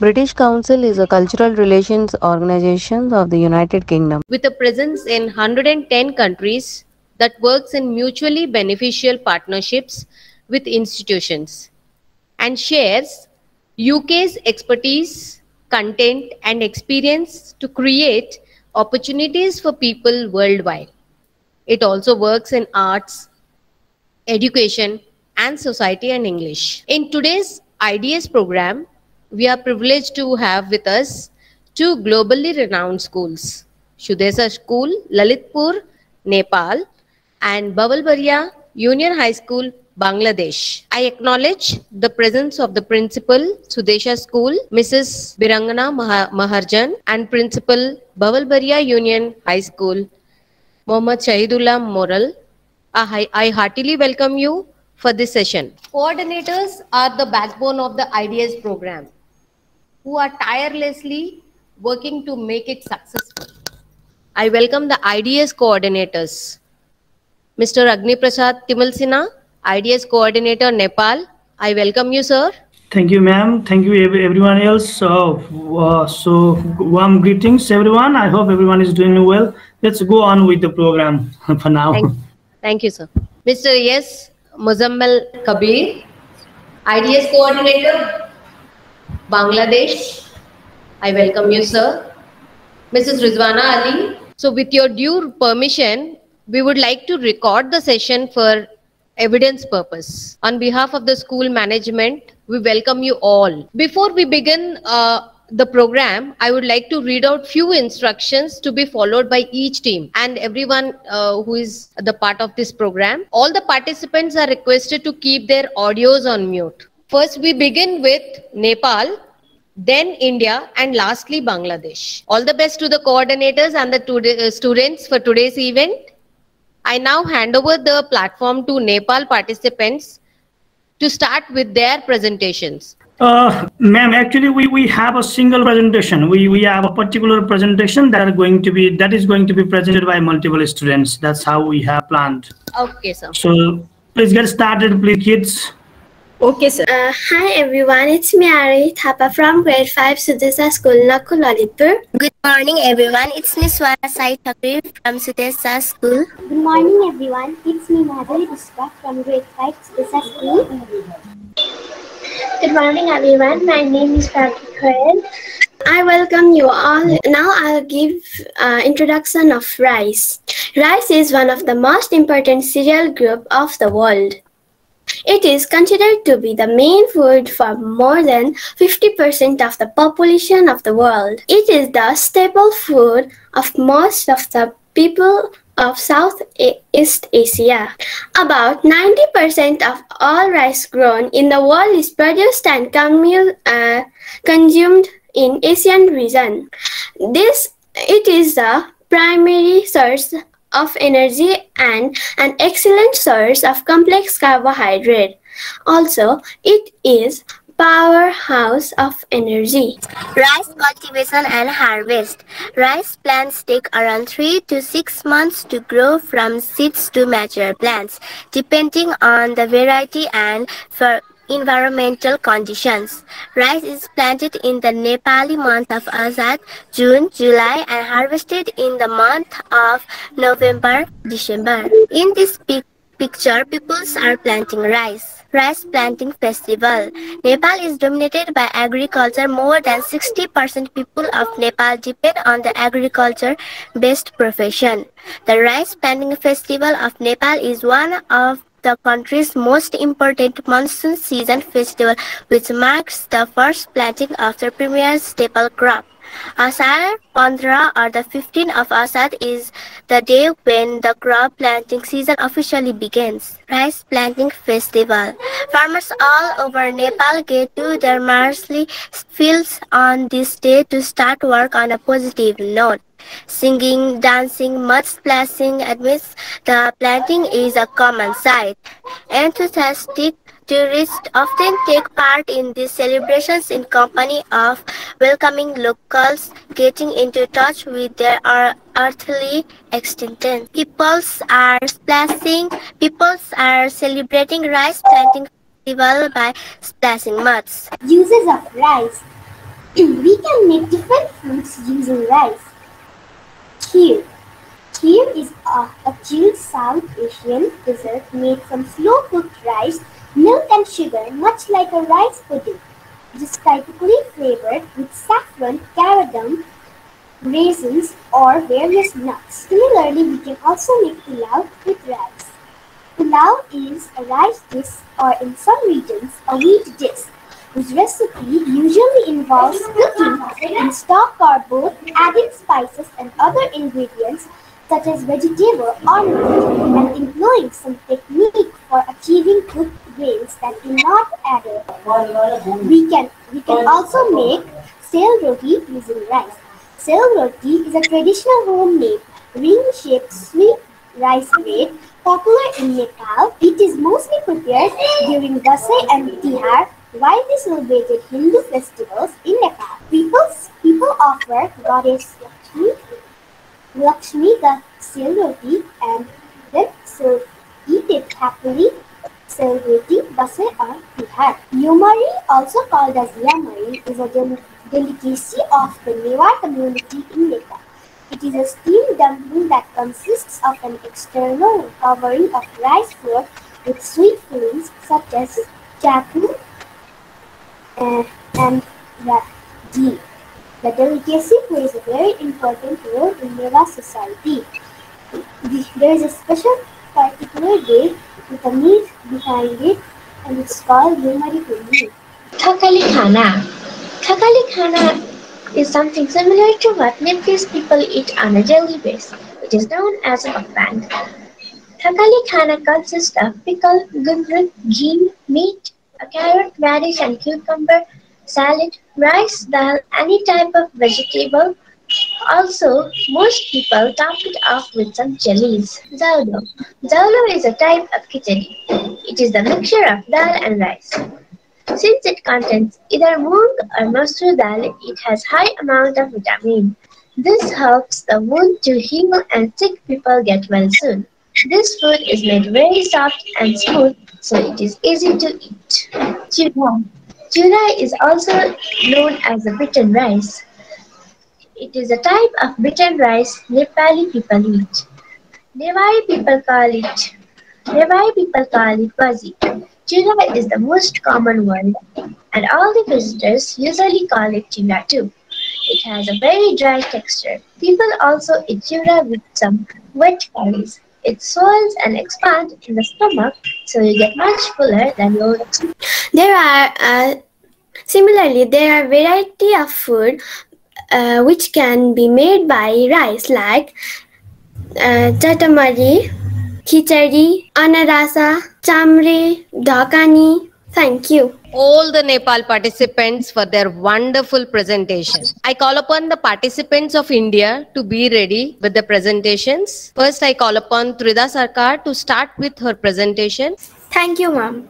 British Council is a cultural relations organization of the United Kingdom. with a presence in 110 countries that works in mutually beneficial partnerships with institutions and shares UK's expertise, content, and experience to create opportunities for people worldwide. It also works in arts, education, and society and English. In today's IDS program, we are privileged to have with us two globally renowned schools Sudesha School, Lalitpur, Nepal, and Bawalbaria Union High School, Bangladesh. I acknowledge the presence of the principal, Sudesha School, Mrs. Birangana Maha- Maharjan, and principal, Bawalbaria Union High School, Mohammad Shahidullah Moral. I, I heartily welcome you for this session. Coordinators are the backbone of the IDS program who are tirelessly working to make it successful. I welcome the IDS coordinators. Mr. Agni Prasad Timalsina, IDS coordinator Nepal. I welcome you, sir. Thank you, ma'am. Thank you, everyone else. So, uh, so warm greetings, everyone. I hope everyone is doing well. Let's go on with the program for now. Thank, thank you, sir. Mr. Yes Muzammil Kabir, IDS coordinator, Bangladesh. I welcome you, sir. Mrs. Rizwana Ali. So, with your due permission, we would like to record the session for evidence purpose. On behalf of the school management, we welcome you all. Before we begin uh, the program, I would like to read out few instructions to be followed by each team and everyone uh, who is the part of this program. All the participants are requested to keep their audios on mute. First, we begin with Nepal, then India, and lastly Bangladesh. All the best to the coordinators and the today- uh, students for today's event. I now hand over the platform to Nepal participants to start with their presentations. Uh, ma'am, actually, we, we have a single presentation. We, we have a particular presentation that are going to be that is going to be presented by multiple students. That's how we have planned. Okay, sir. So please get started, please, kids. Okay, sir. Uh, hi everyone, it's me Ari Thapa from grade 5 Sudesha School, Nakku Lalitpur. Good morning, everyone. It's Niswara Sai Thakre from Sudesha School. Good morning everyone, it's me Madhuri Biswa from grade 5 Sudesha School. Good morning everyone, my name is Patrick Cohen. I welcome you all. Now I'll give uh, introduction of rice. Rice is one of the most important cereal group of the world. It is considered to be the main food for more than 50% of the population of the world. It is the staple food of most of the people of Southeast Asia. About 90% of all rice grown in the world is produced and uh, consumed in Asian region. This it is the primary source of energy and an excellent source of complex carbohydrate. Also, it is powerhouse of energy. Rice cultivation and harvest. Rice plants take around 3 to 6 months to grow from seeds to mature plants, depending on the variety and for environmental conditions. Rice is planted in the Nepali month of Azad, June, July, and harvested in the month of November, December. In this pic- picture, peoples are planting rice. Rice Planting Festival. Nepal is dominated by agriculture. More than 60% people of Nepal depend on the agriculture-based profession. The Rice Planting Festival of Nepal is one of the country's most important monsoon season festival, which marks the first planting of the premier staple crop. Asar Pandra or the 15th of Asad is the day when the crop planting season officially begins. Rice Planting Festival. Farmers all over Nepal get to their marshly fields on this day to start work on a positive note. Singing, dancing, mud splashing amidst the planting is a common sight. Enthusiastic tourists often take part in these celebrations in company of welcoming locals, getting into touch with their ear- earthly existence. Peoples are splashing, peoples are celebrating rice planting festival by splashing muds. Uses of rice. we can make different foods using rice. Kheer. Kheer is a, a chilled South Asian dessert made from slow-cooked rice, milk and sugar, much like a rice pudding. It is typically flavored with saffron, cardamom, raisins, or various nuts. Similarly, we can also make pilau with rice. Pilau is a rice dish or in some regions a wheat dish whose recipe usually involves cooking in stock or both, adding spices and other ingredients such as vegetable or meat and employing some technique for achieving cooked grains that do not added. We can we can also make sel roti using rice. Sel roti is a traditional homemade ring-shaped sweet rice bread popular in Nepal. It is mostly prepared during Dasai and Tihar widely celebrated Hindu festivals in Nepal. People, people offer goddess Lakshmi, Lakshmi the sel roti and then so eat it happily celebrating Dasai or Tihar. Yumari, also called as Yamari, is a del- delicacy of the Newar community in Nepal. It is a steamed dumpling that consists of an external covering of rice flour with sweet fillings such as chaku uh, and ghee. The delicacy plays a very important role in Newar society. There is a special particular day with a meat behind it and it's called Yumari Puri. Thakali Khana. Thakali Khana is something similar to what Nepalese people eat on a daily basis. It is known as a pakpan. Thakali Khana consists of pickle, gundruk, ghee, meat, a carrot, radish and cucumber, salad, rice, dal, any type of vegetable. Also, most people top it off with some chilies. Zaulo. Zaulo is a type of khichdi. It is the mixture of dal and rice. Since it contains either moong or masoor dal, it has high amount of vitamin. This helps the wound to heal and sick people get well soon. This food is made very soft and smooth, so it is easy to eat. Chura. Chura is also known as a bitter rice. It is a type of bitter rice Nepali people eat. Newari people call it Newari people call it bazi. Chura is the most common one, and all the visitors usually call it chura too. It has a very dry texture. People also eat chura with some wet curries. It swells and expands in the stomach, so you get much fuller than you would. There are uh, similarly there are variety of food uh, which can be made by rice like uh, chatamari, khichdi, anarasa, chamre, dhakani. Thank you. All the Nepal participants for their wonderful presentation. I call upon the participants of India to be ready with the presentations. First, I call upon Trida Sarkar to start with her presentation. Thank you, ma'am.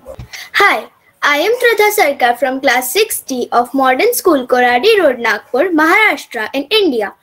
Hi, I am Trudha Sarkar from class 6D of Modern School Koradi Road, Nagpur, Maharashtra in India.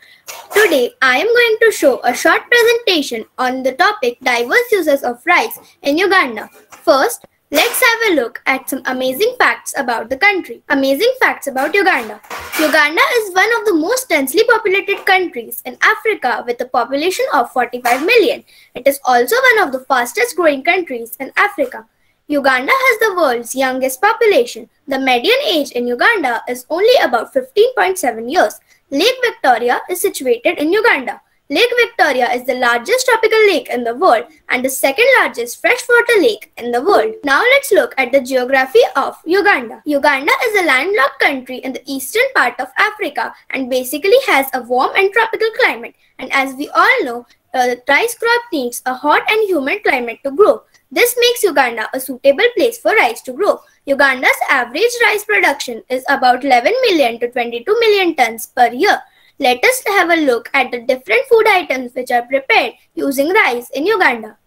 Today, I am going to show a short presentation on the topic diverse uses of rice in Uganda. First, let's have a look at some amazing facts about the country. Amazing facts about Uganda. Uganda is one of the most densely populated countries in Africa with a population of 45 million. It is also one of the fastest growing countries in Africa. Uganda has the world's youngest population. The median age in Uganda is only about 15.7 years. Lake Victoria is situated in Uganda. Lake Victoria is the largest tropical lake in the world and the second largest freshwater lake in the world. Now let's look at the geography of Uganda. Uganda is a landlocked country in the eastern part of Africa and basically has a warm and tropical climate. And as we all know, uh, the rice crop needs a hot and humid climate to grow. This makes Uganda a suitable place for rice to grow. Uganda's average rice production is about 11 million to 22 million tons per year. Let us have a look at the different food items which are prepared using rice in Uganda.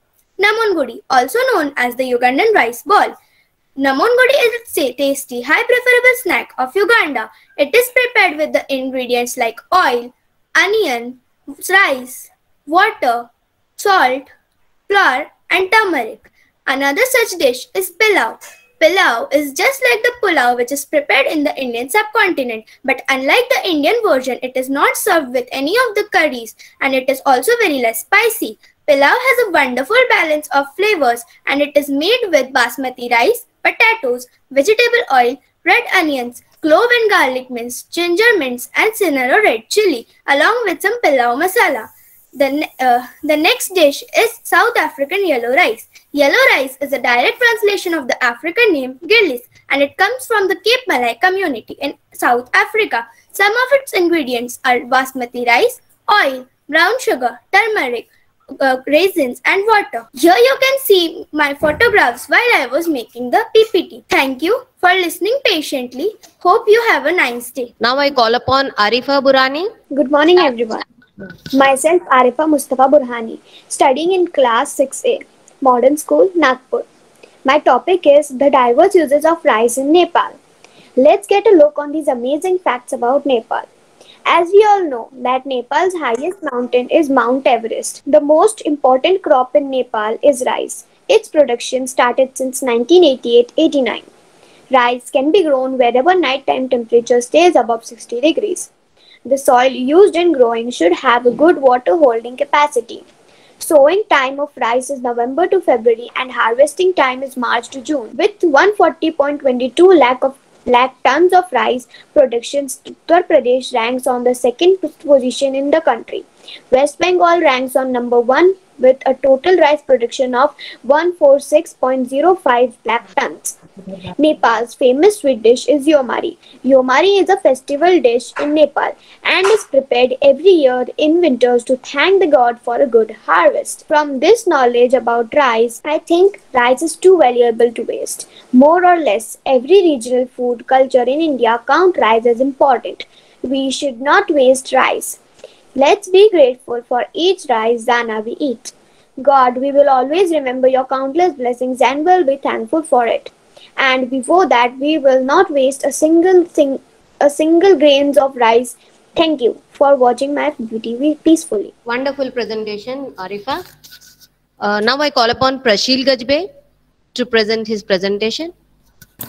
Namongudi, also known as the Ugandan rice ball. Namongudi is a tasty, high preferable snack of Uganda. It is prepared with the ingredients like oil, onion, rice, water, salt, flour, and turmeric. Another such dish is pilau. Pilau is just like the pulao which is prepared in the Indian subcontinent, but unlike the Indian version, it is not served with any of the curries and it is also very less spicy. Pilau has a wonderful balance of flavors and it is made with basmati rice, potatoes, vegetable oil, red onions, clove and garlic mince, ginger mince and cinnamon red chili along with some pilau masala. The, uh, the next dish is South African yellow rice. Yellow rice is a direct translation of the African name Gillis and it comes from the Cape Malay community in South Africa. Some of its ingredients are basmati rice, oil, brown sugar, turmeric, uh, raisins and water. Here you can see my photographs while I was making the PPT. Thank you for listening patiently. Hope you have a nice day. Now I call upon Arifa Burhani. Good morning, everyone. Myself, Arifa Mustafa Burhani, studying in class 6A, Modern School, Nagpur. My topic is the diverse uses of rice in Nepal. Let's get a look on these amazing facts about Nepal. As we all know that Nepal's highest mountain is Mount Everest. The most important crop in Nepal is rice. Its production started since 1988-89. Rice can be grown wherever nighttime temperature stays above 60 degrees. The soil used in growing should have a good water holding capacity. Sowing time of rice is November to February and harvesting time is March to June. With 140.22 lakh of lakh tons of rice production, Uttar Pradesh ranks on the second position in the country. West Bengal ranks on number 1 with a total rice production of 146.05 lakh tons. Nepal's famous sweet dish is Yomari. Yomari is a festival dish in Nepal and is prepared every year in winters to thank the god for a good harvest. From this knowledge about rice, I think rice is too valuable to waste. More or less, every regional food culture in India count rice as important. We should not waste rice. Let's be grateful for each rice dana we eat. God, we will always remember your countless blessings and will be thankful for it. And before that, we will not waste a single thing, a single grains of rice. Thank you for watching my video peacefully. Wonderful presentation, Arifa. Uh, now I call upon Prashil Gajbe to present his presentation.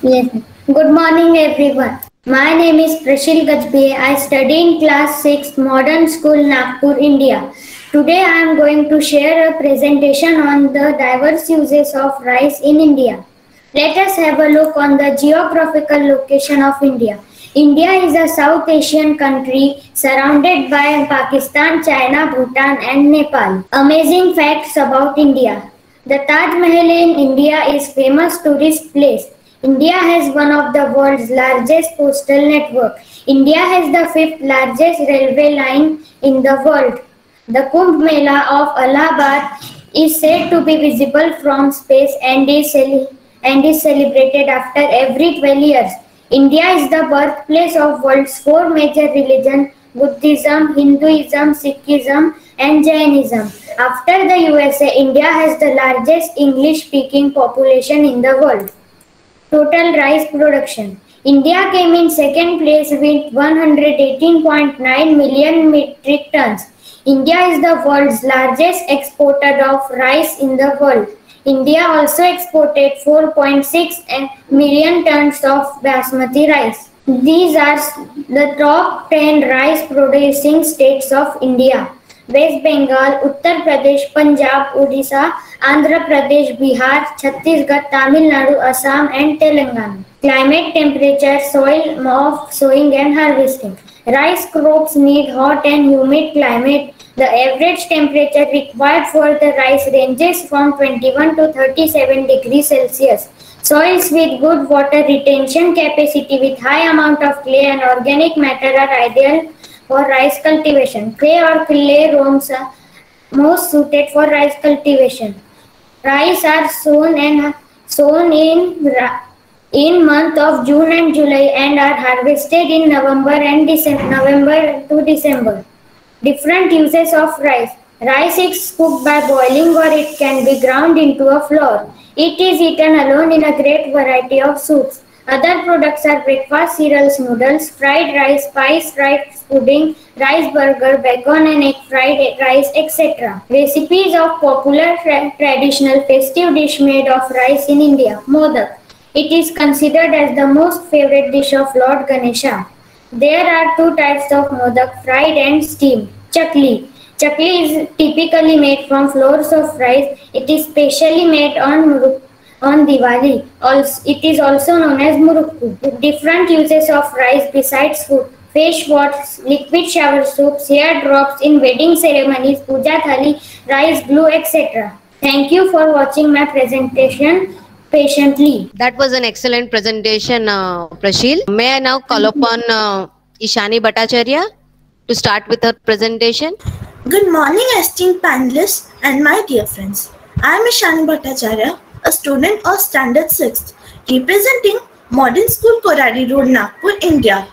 Yes. Good morning, everyone. My name is Prashil Gajbe. I study in class 6 Modern School, Nagpur, India. Today I am going to share a presentation on the diverse uses of rice in India. Let us have a look on the geographical location of India. India is a South Asian country surrounded by Pakistan, China, Bhutan and Nepal. Amazing facts about India. The Taj Mahal in India is famous tourist place. India has one of the world's largest postal network. India has the fifth largest railway line in the world. The Kumbh Mela of Allahabad is said to be visible from space and is, and is celebrated after every 12 years. India is the birthplace of world's four major religions Buddhism, Hinduism, Sikhism and Jainism. After the USA, India has the largest English-speaking population in the world. Total rice production. India came in second place with 118.9 million metric tons. India is the world's largest exporter of rice in the world. India also exported 4.6 million tons of basmati rice. These are the top 10 rice producing states of India. West Bengal, Uttar Pradesh, Punjab, Orissa, Andhra Pradesh, Bihar, Chhattisgarh, Tamil Nadu, Assam and Telangana. Climate temperature soil mauve sowing and harvesting rice crops need hot and humid climate the average temperature required for the rice ranges from 21 to 37 degree Celsius Soils with good water retention capacity with high amount of clay and organic matter are ideal for rice cultivation. Clay or clay loams are uh, most suited for rice cultivation. Rice are sown and uh, sown in in month of June and July and are harvested in November and December, November to December. Different uses of rice. Rice is cooked by boiling or it can be ground into a flour. It is eaten alone in a great variety of soups. Other products are breakfast cereals, noodles, fried rice, spice rice pudding, rice burger, bacon and egg fried rice, etc. Recipes of popular tra traditional festive dish made of rice in India. Modak. It is considered as the most favorite dish of Lord Ganesha. There are two types of modak, fried and steamed. Chakli. Chakli is typically made from flours of rice. It is specially made on on Diwali. Also, it is also known as murukku. Different uses of rice besides food. Face wash, liquid shower soaps, hair drops in wedding ceremonies, puja thali, rice glue, etc. Thank you for watching my presentation patiently. That was an excellent presentation, uh, Prashil. May I now call upon uh, Ishani Bhattacharya to start with her presentation? Good morning, esteemed panelists and my dear friends. I am Ishani Bhattacharya, a student of Standard 6th, representing Modern School Koradi Road, Nagpur, India.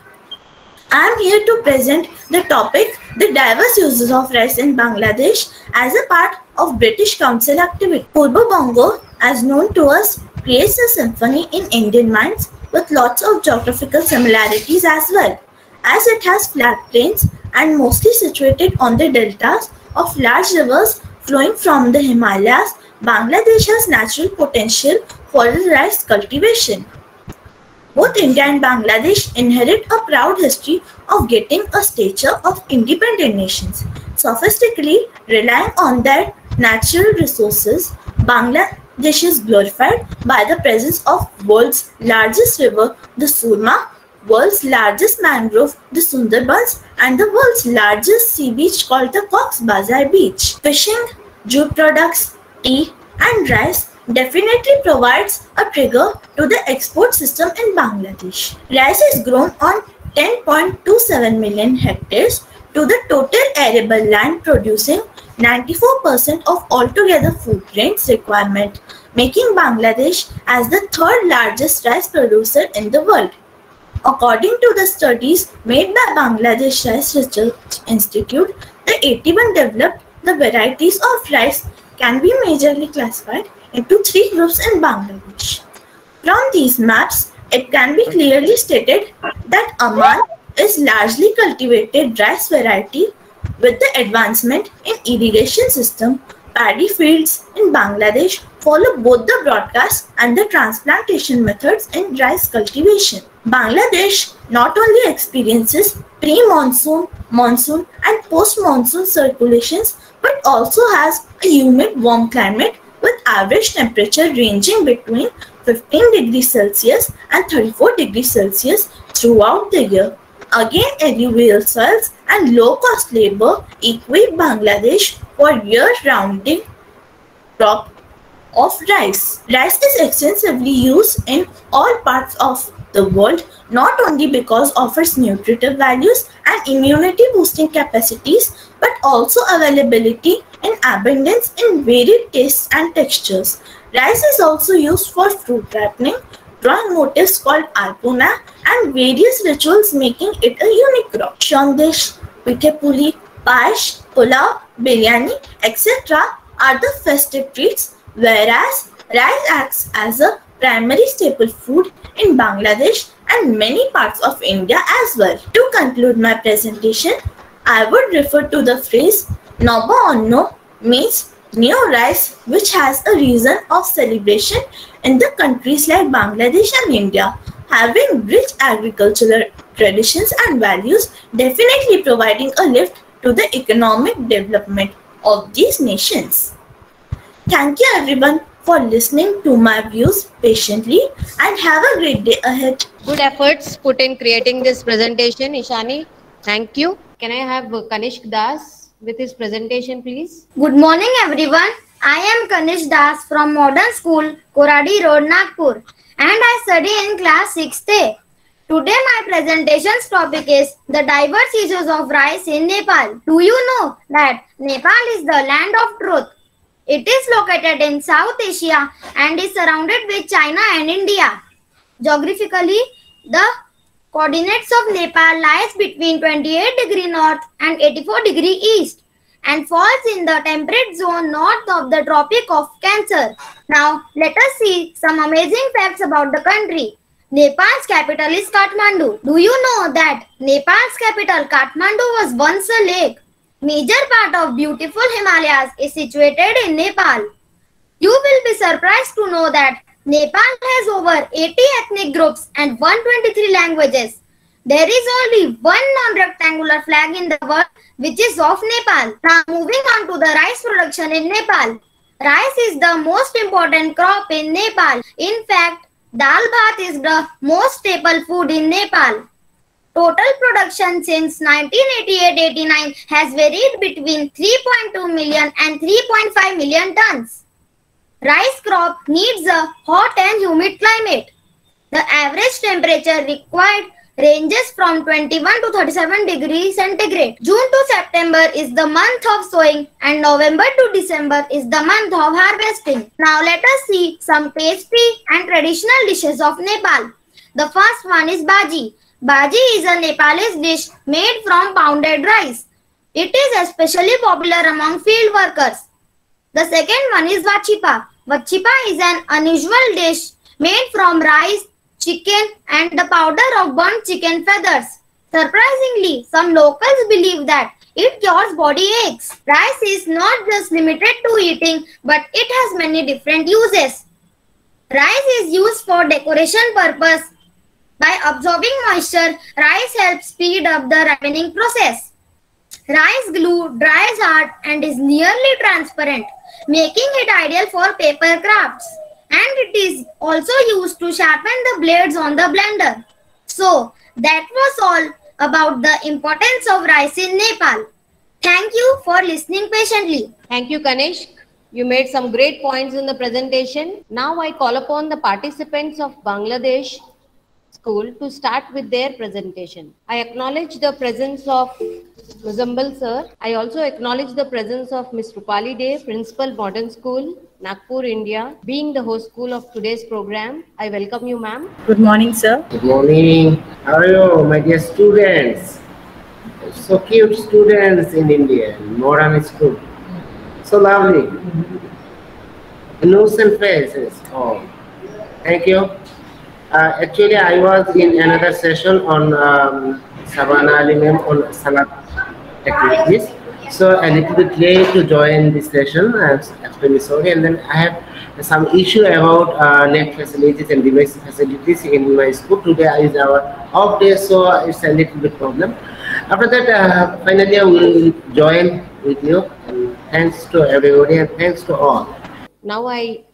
I am here to present the topic the diverse uses of rice in Bangladesh as a part of British Council activity. Purba Bongo, as known to us, creates a symphony in Indian minds with lots of geographical similarities as well, as it has flat plains and mostly situated on the deltas of large rivers flowing from the Himalayas. Bangladesh has natural potential for rice cultivation. Both India and Bangladesh inherit a proud history of getting a stature of independent nations. Sophistically relying on their natural resources, Bangladesh is glorified by the presence of world's largest river, the Surma, world's largest mangrove, the Sundarbans, and the world's largest sea beach called the Cox Bazar Beach. Fishing, jute products, tea, and rice definitely provides a trigger to the export system in Bangladesh. Rice is grown on 10.27 million hectares to the total arable land producing 94% of altogether food grains requirement, making Bangladesh as the third largest rice producer in the world. According to the studies made by Bangladesh Rice Research Institute, the 81 developed the varieties of rice can be majorly classified into three groups in Bangladesh. From these maps, it can be clearly stated that Aman is largely cultivated rice variety with the advancement in irrigation system, paddy fields in Bangladesh follow both the broadcast and the transplantation methods in rice cultivation. Bangladesh not only experiences pre-monsoon, monsoon and post-monsoon circulations but also has a humid warm climate with average temperature ranging between 15 degrees Celsius and 34 degrees Celsius throughout the year. Again, alluvial soils and low-cost labor equip Bangladesh for year-rounding crop of rice. Rice is extensively used in all parts of the world not only because offers nutritive values and immunity boosting capacities but also availability and abundance in varied tastes and textures. Rice is also used for fruit ripening, drawing motifs called alpuna and various rituals making it a unique crop. Shandesh, pitepuli, pash, pulao, biryani, etc. are the festive treats whereas rice acts as a primary staple food in Bangladesh and many parts of India as well. To conclude my presentation, I would refer to the phrase Nobo Onno means new rice which has a reason of celebration in the countries like Bangladesh and India. Having rich agricultural traditions and values definitely providing a lift to the economic development of these nations. Thank you everyone for listening to my views patiently and have a great day ahead. Good efforts put in creating this presentation, Ishani. Thank you. Can I have Kanishk Das with his presentation, please? Good morning, everyone. I am Kanishk Das from Modern School, Koradi Road, Nagpur, and I study in class 6th Today, my presentation's topic is the diverse uses of rice in Nepal. Do you know that Nepal is the land of truth? It is located in South Asia and is surrounded with China and India. Geographically, the coordinates of Nepal lies between 28 degree north and 84 degree east and falls in the temperate zone north of the Tropic of Cancer. Now, let us see some amazing facts about the country. Nepal's capital is Kathmandu. Do you know that Nepal's capital Kathmandu was once a lake? Major part of beautiful Himalayas is situated in Nepal. You will be surprised to know that Nepal has over 80 ethnic groups and 123 languages. There is only one non-rectangular flag in the world which is of Nepal. Now moving on to the rice production in Nepal. Rice is the most important crop in Nepal. In fact, dal bhat is the most staple food in Nepal. Total production since 1988-89 has varied between 3.2 million and 3.5 million tons. Rice crop needs a hot and humid climate. The average temperature required ranges from 21 to 37 degrees centigrade. June to September is the month of sowing and November to December is the month of harvesting. Now let us see some tasty and traditional dishes of Nepal. The first one is bhaji. Bhaji is a Nepalese dish made from pounded rice. It is especially popular among field workers. The second one is vachipa. Vachipa is an unusual dish made from rice, chicken and the powder of burnt chicken feathers. Surprisingly, some locals believe that it cures body aches. Rice is not just limited to eating but it has many different uses. Rice is used for decoration purpose by absorbing moisture, rice helps speed up the ripening process. Rice glue dries hard and is nearly transparent, making it ideal for paper crafts. And it is also used to sharpen the blades on the blender. So, that was all about the importance of rice in Nepal. Thank you for listening patiently. Thank you, Kanishk. You made some great points in the presentation. Now I call upon the participants of Bangladesh school to start with their presentation. I acknowledge the presence of Muzambal sir. I also acknowledge the presence of Ms. Rupali Day, Principal Modern School, Nagpur, India. Being the host school of today's program, I welcome you, ma'am. Good morning, sir. Good morning. How are you, my dear students? So cute students in India, modern school. So lovely. Innocent faces. Oh, thank you. Uh, actually, I was in another session on um, Shabana Ali on Salat activities. So a little bit late to join this session. I'm extremely sorry. And then I have some issue about uh, net facilities and device facilities in my school. Today is our off day, so it's a little bit problem. After that, uh, finally I will join with you. And thanks to everybody and thanks to all. Now I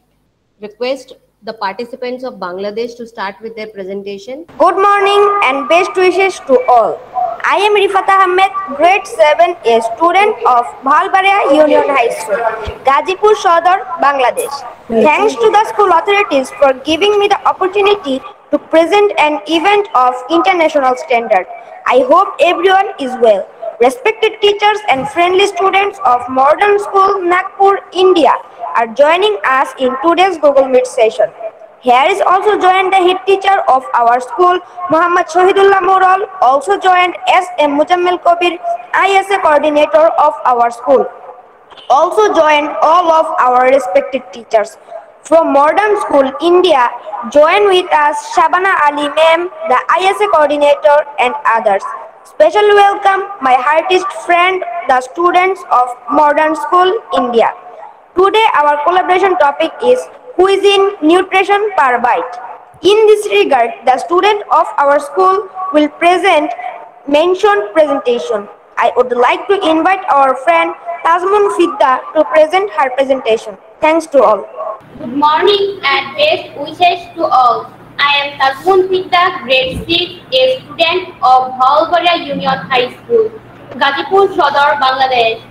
request the participants of Bangladesh to start with their presentation. Good morning and best wishes to all. I am Rifat Ahmed, grade 7, a student of Bhalbaria Union High School, Gazipur Sadar, Bangladesh. Thanks to the school authorities for giving me the opportunity to present an event of international standard. I hope everyone is well. Respected teachers and friendly students of Modern School, Nagpur, India are joining us in today's Google Meet session. Here is also joined the head teacher of our school, Muhammad Shahidullah Moral, also joined S. M. Mujammil Kabir, ISA coordinator of our school. Also joined all of our respected teachers. From Modern School, India, join with us Shabana Ali Ma'am, the ISA coordinator and others. Special welcome my heartiest friend, the students of Modern School, India. Today our collaboration topic is Cuisine Nutrition per Bite. In this regard, the student of our school will present mentioned presentation. I would like to invite our friend Tazmun Fidda to present her presentation. Thanks to all. Good morning and best wishes to all. I am Tazmun Fidda, grade 6, a student of Bhalbaria Union High School, Gazipur Sadar, Bangladesh.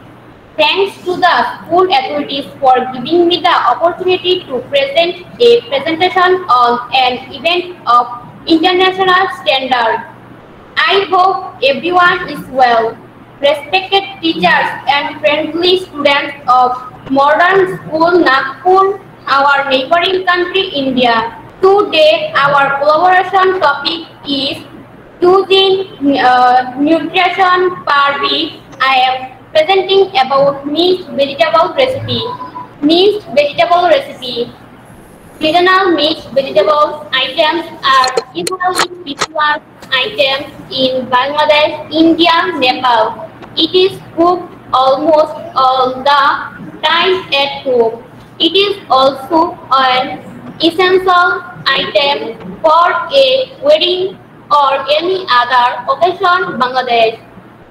Thanks to the school authorities for giving me the opportunity to present a presentation on an event of international standard. I hope everyone is well. Respected teachers and friendly students of Modern School Nagpur, our neighboring country India. Today our collaboration topic is using uh, nutrition per week. I am presenting about mixed vegetable recipe. Mixed vegetable recipe. Seasonal mixed vegetable items are usually featured items in Bangladesh, India, Nepal. It is cooked almost all the time at home. It is also an essential item for a wedding or any other occasion in Bangladesh.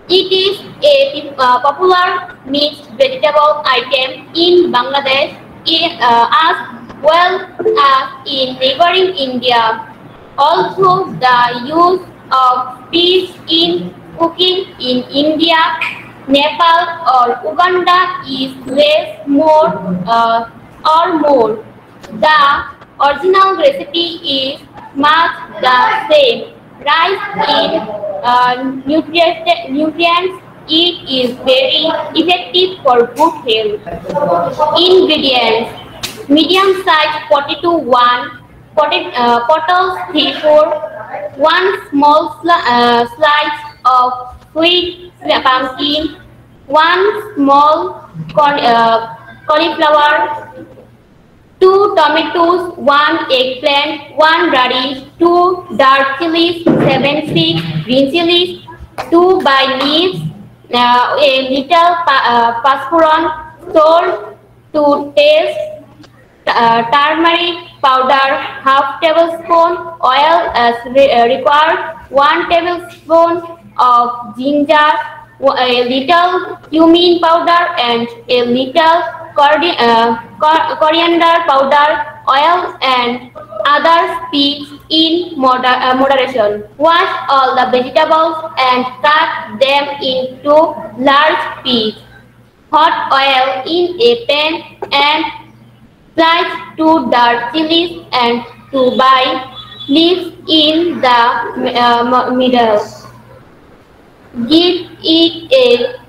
It is a uh, popular mixed vegetable item in Bangladesh in, uh, as well as in neighboring India. Also, the use of fish in cooking in India, Nepal or Uganda is less more uh, or more. The original recipe is much the same. Rice in uh, nutrients, it is very effective for good health. Ingredients medium size 42 1 potted, uh, potatoes 3 4 1 small sli uh, slice of sweet pumpkin 1 small corn, uh, cauliflower 2 tomatoes, 1 eggplant, 1 radish, 2 dark chilies, 7 six green chilies, 2 bay leaves, uh, a little pa uh, salt to taste, uh, turmeric powder, half tablespoon, oil as re uh, required, 1 tablespoon of ginger, a little cumin powder and a little coriander powder, oil and other species in moder uh, moderation. Wash all the vegetables and cut them into large pieces. Hot oil in a pan and slice two dark chilies and two bay leaves in the uh, middle. Give it a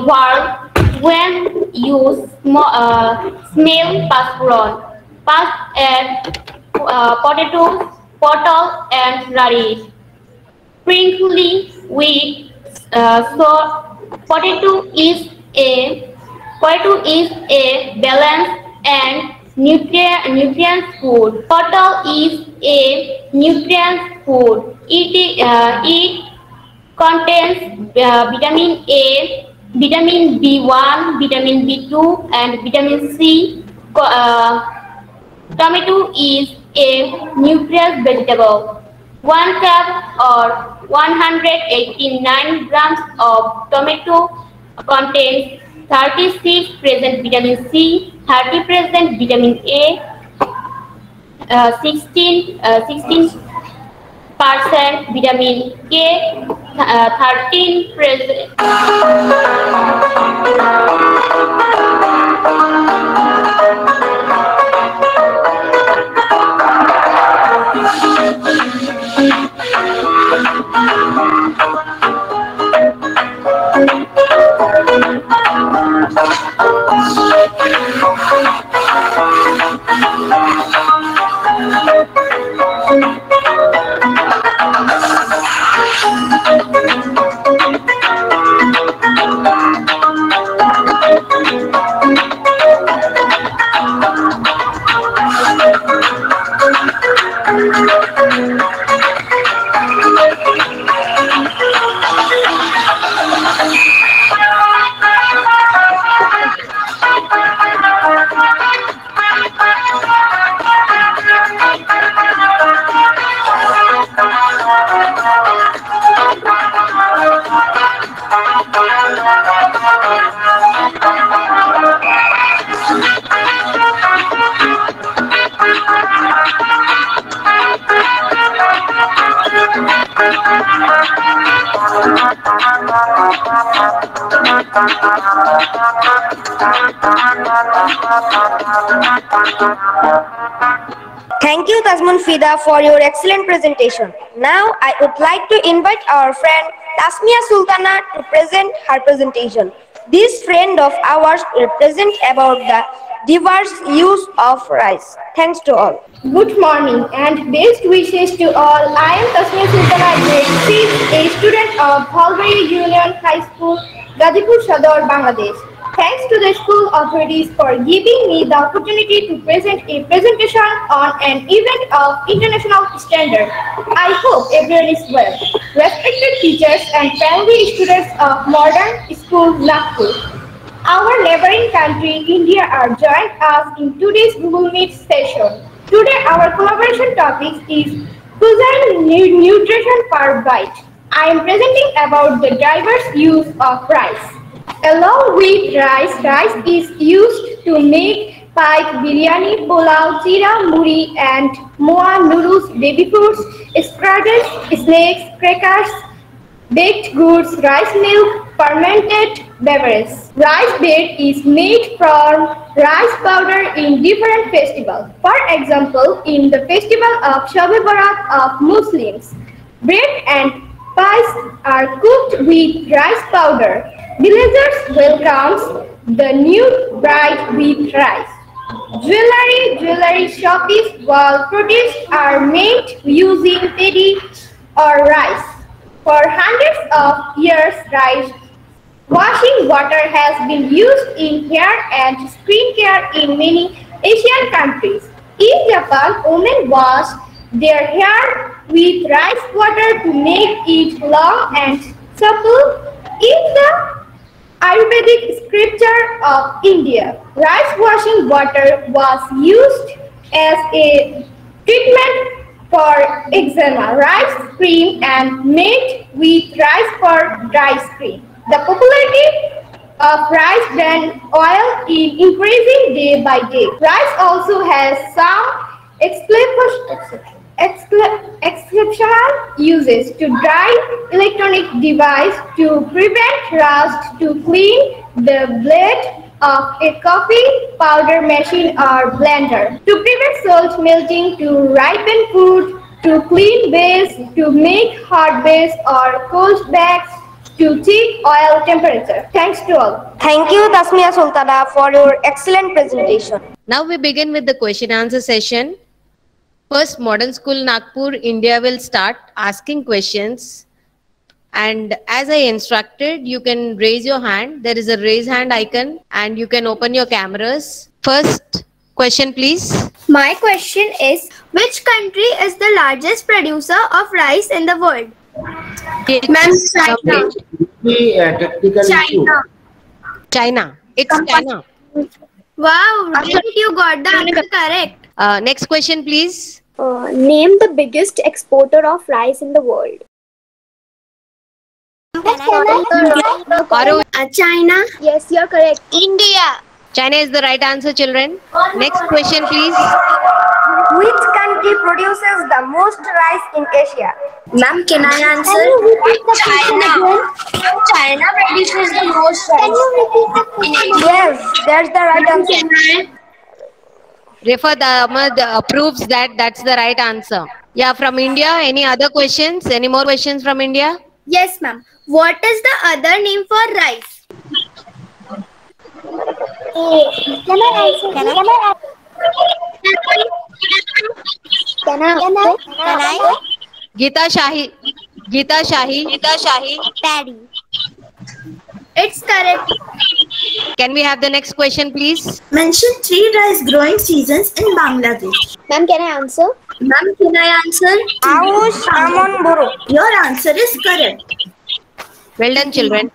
whirl when you sm uh, smell passaron. Pass add uh, potatoes, potal and radish. Sprinkling with uh, so potato is a potato is a balanced and nutrient nutrient food. Potato is a nutrient food. It uh, it contains uh, vitamin A, vitamin B1, vitamin B2 and vitamin C. Uh, tomato is a nutritious vegetable. 1 cup or 189 grams of tomato contains 36 present vitamin C, 30 present vitamin A, uh, 16, uh, 16 percent vitamin K, uh, 13 present. Fida, for your excellent presentation. Now, I would like to invite our friend Tasmia Sultana to present her presentation. This friend of ours will present about the diverse use of rice. Thanks to all. Good morning and best wishes to all. I am Tasmia Sultana, grade 6, a student of Bhalbari Union High School, Gazipur Sadar, Bangladesh. Thanks to the school authorities for giving me the opportunity to present a presentation on an event of international standard. I hope everyone is well. Respected teachers and family students of Modern School Nagpur. our neighboring country, India, are joined us in today's Google Meet session. Today, our collaboration topic is cuisine nutrition per bite. I am presenting about the diverse use of rice. Along with rice, rice is used to make pike, biryani, pulao, chira, muri, and moa noodles, baby foods, scraddles, snakes, crackers, baked goods, rice milk, fermented beverages. Rice bread is made from rice powder in different festivals. For example, in the festival of Shab Barat of Muslims, bread and pies are cooked with rice powder. Villagers welcomes the new bride with rice. Jewelry, jewelry shops, wall produce are made using paddy or rice. For hundreds of years, rice washing water has been used in hair and skin care in many Asian countries. In Japan, women wash their hair with rice water to make it long and supple. In the Ayurvedic scripture of India, rice washing water was used as a treatment for eczema, rice cream and made with rice for dry skin. The popularity of rice bran oil is increasing day by day. Rice also has some excep- exceptional uses to dry electronic device to prevent rust, to clean the blade of a coffee powder machine or blender, to prevent salt melting, to ripen food, to clean base, to make hard base or cold bags, to check oil temperature. Thanks to all. Thank you, Tasmia Sultana, for your excellent presentation. Now we begin with the question answer session. First, Modern School Nagpur, India will start asking questions. And as I instructed, you can raise your hand. There is a raise hand icon and you can open your cameras. First question, please. My question is Which country is the largest producer of rice in the world? Ma'am, China. We, uh, technical issue. China. China. It's China. Wow, did you got the answer correct? Uh, next question, please. Uh, name the biggest exporter of rice in the world. Aru, Uh, China. Yes, you're correct. India. China is the right answer, children. Next question, please. Which country produces the most rice in Asia? Ma'am, can I answer? China. China produces the most rice. Can you repeat the question? Yes, that's the right answer. Rifat Ahmad approves that that's the right answer. Yeah, from India. Any other questions? Any more questions from India? Yes, ma'am. What is the other name for rice? Can I answer? Can I? Can I? Can I? Can I? Geeta Shahi. Geeta Shahi. Geeta Shahi. Paddy. It's correct. Can we have the next question, please? Mention three rice growing seasons in Bangladesh. Ma'am, can I answer? Ma'am, can I answer? Aush Amon Boro. Your answer is correct. Well done, children.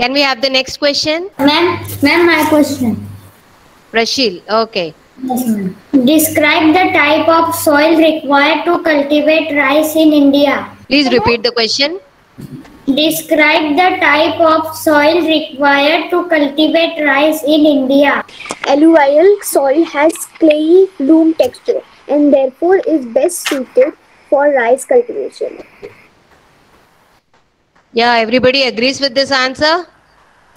Can we have the next question? Ma'am, ma'am, my question. Rashil. Okay. Describe the type of soil required to cultivate rice in India. Please repeat the question. Describe the type of soil required to cultivate rice in India. Alluvial soil has clayey loam texture and therefore is best suited for rice cultivation. Yeah, everybody agrees with this answer?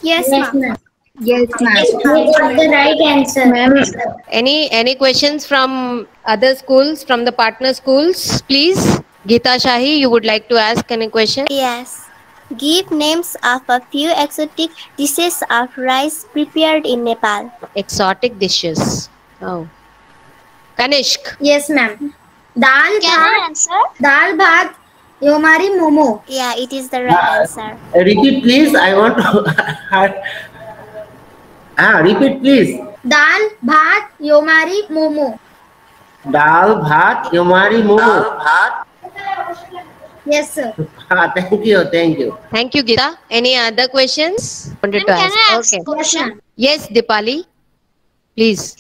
Yes, ma'am. Yes, ma'am. You got the right answer. Any any questions from other schools, from the partner schools, please? Geeta Shahi, you would like to ask any question? Yes. Give names of a few exotic dishes of rice prepared in Nepal. Exotic dishes. Oh. Kanishk. Yes, ma'am. Dal Can I bhat, answer? dal bhat, yomari momo. Yeah, it is the right uh, answer. Uh, repeat, please. I want to. ah, repeat, please. Dal bhat, yomari momo. Dal, bhat, yomari, momo. Yes, sir. Ah, thank you, thank you. Thank you, Gita. Any other questions? Wanted to Can I ask. ask question? Yes, Dipali. Please.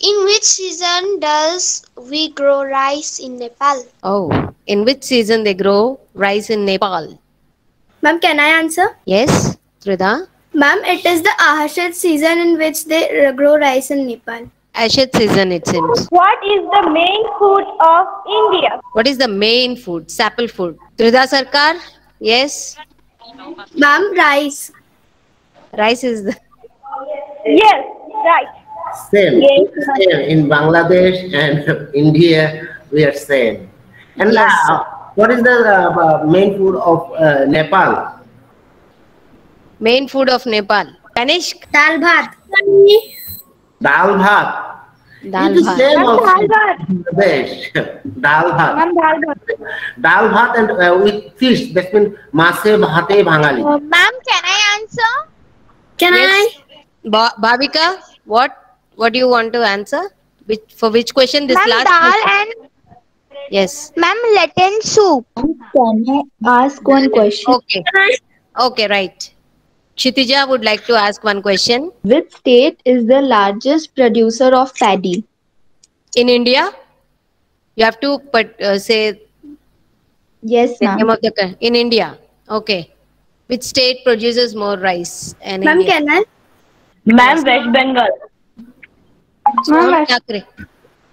In which season does we grow rice in Nepal? Oh, in which season they grow rice in Nepal? Ma'am, can I answer? Yes, Trida. Ma'am, it is the Ahashed season in which they grow rice in Nepal. Ashet season, it seems. What is the main food of India? What is the main food? Sapple food. Trida Sarkar? Yes. Ma'am, rice. Rice is the. Yes, right. Same, Yes. same. In Bangladesh and India, we are same. And Yes, uh, what is the uh, uh, main food of uh, Nepal? Main food of Nepal. Kanishk? Dal bhat. Dal bhat. Dal it is bhat. same Ma'am, of dal bhat. Bangladesh. Dal bhat. Ma'am, dal bhat. Dal bhat and uh, with fish. That means mase bhate bhangali. Ma'am, can I answer? Can Yes. Ba- Bhavika, what? What do you want to answer? Which for which question? This Ma'am, last. dal question? and Yes. ma'am, Latin soup. Can I ask one question? Okay. Okay, right. Kshitija would like to ask one question. Which state is the largest producer of paddy? In India, you have to put, uh, say Yes, the name ma'am. of the in India. Okay. Which state produces more rice? And Ma'am, can I? Ma'am, West Bengal. Soham Thackeray.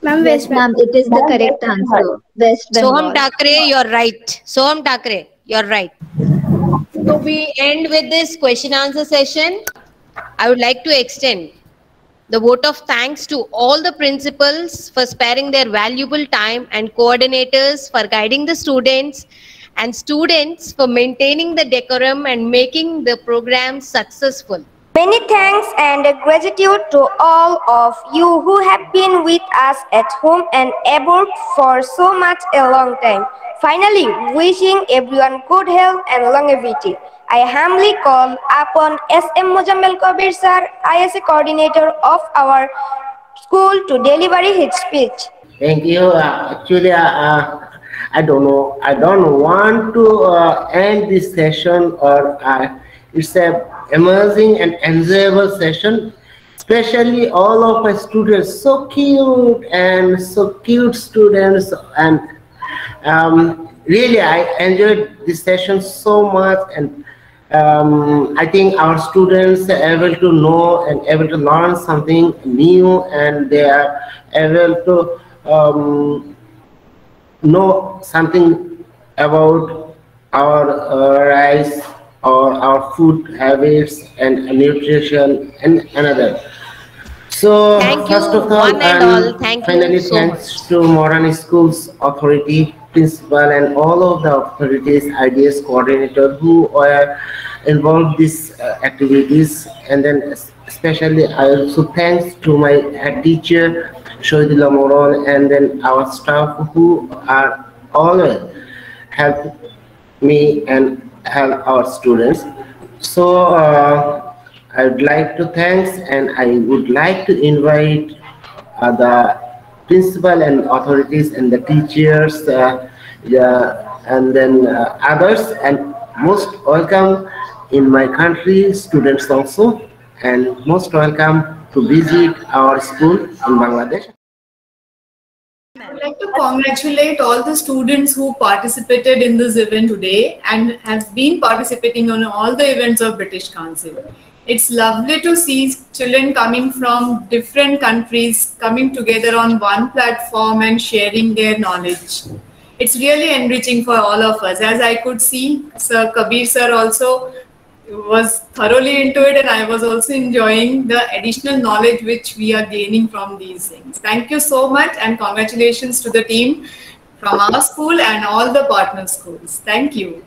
Ma'am, West Bengal. ma'am. It is the correct answer. West Bengal. Soham Bengal. Thackeray, you're right. Soham Thackeray, you're right. So we end with this question answer session. I would like to extend the vote of thanks to all the principals for sparing their valuable time and coordinators for guiding the students and students for maintaining the decorum and making the program successful. Many thanks and gratitude to all of you who have been with us at home and abroad for so much a long time. Finally, wishing everyone good health and longevity. I humbly call upon S.M. Mojammel Kabir sir, ISA coordinator of our school to deliver his speech. Thank you. Uh, actually, uh, uh, I don't know. I don't want to uh, end this session, or uh, it's a amazing and enjoyable session. Especially all of my students, so cute and so cute students, and um, really I enjoyed this session so much, and um, I think our students are able to know and able to learn something new, and they are able to um, know something about our uh, rice or our food habits and nutrition and another. So Thank first you, of all, one and all. Thank you finally so thanks to Modern Schools Authority, principal, and all of the authorities, IDS coordinator who were involved these uh, activities, and then especially I also thanks to my head teacher Shoidullah Moron, and then our staff who are always help me and help our students. So uh, I would like to thanks and I would like to invite uh, the principal and authorities and the teachers uh, the, and then uh, others and most welcome in my country students also and most welcome to visit our school in Bangladesh. I would like to congratulate all the students who participated in this event today and have been participating on all the events of British Council. It's lovely to see children coming from different countries coming together on one platform and sharing their knowledge. It's really enriching for all of us. As I could see, Sir Kabir sir also was thoroughly into it and I was also enjoying the additional knowledge which we are gaining from these things. Thank you so much and congratulations to the team from our school and all the partner schools. Thank you.